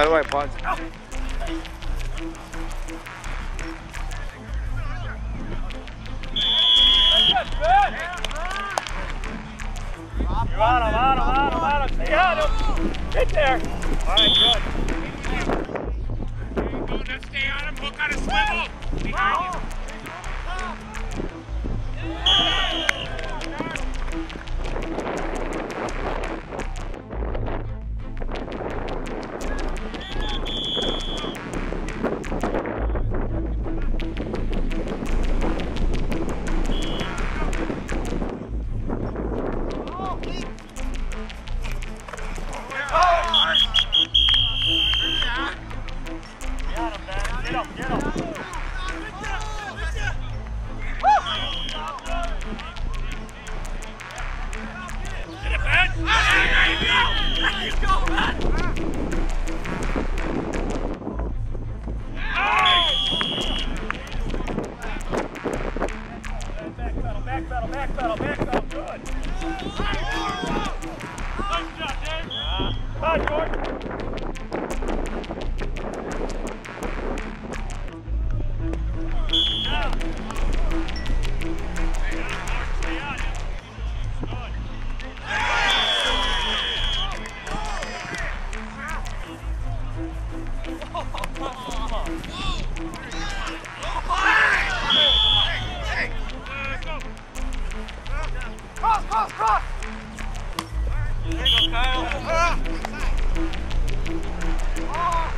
How do I pause? You. Get there. All right, good. Back pedal, back pedal, back pedal. Good. There you go, Kyle. Ah! Oh!